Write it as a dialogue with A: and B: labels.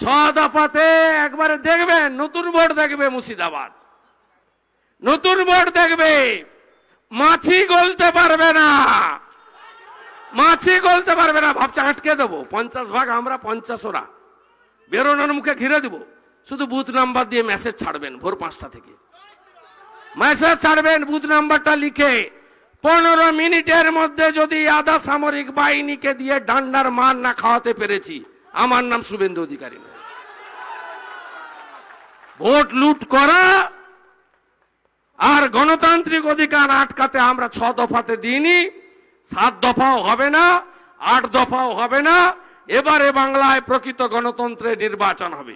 A: ছ দফাতে একবারে দেখবেন নতুন ভোট দেখবে মুর্শিদাবাদ। নতুন ভোট দেখবে, মাছি গলতে পারবে না। মাছি গলতে পারবে না, ভাবছে আটকে দেবো। পঞ্চাশ ভাগ আমরা, পঞ্চাশ ওরা। বেরোনোর মুখে ঘিরে দেব। শুধু বুথ নাম্বার দিয়ে মেসেজ ছাড়বেন ভোর পাঁচটা থেকে। মেসেজ ছাড়বেন, বুথ নাম্বারটা লিখে। পনেরো মিনিটের মধ্যে যদি আধা সামরিক বাহিনীকে দিয়ে ডান্ডার মান না খাওয়াতে পেরেছি আমার নাম শুভেন্দু অধিকারী। ভোট লুট করা আর গণতান্ত্রিক অধিকার আটকাতে আমরা ছ দফাতে দিইনি, সাত দফাও হবে না, আট দফাও হবে না, এবারে বাংলায় প্রকৃত গণতন্ত্রের নির্বাচন হবে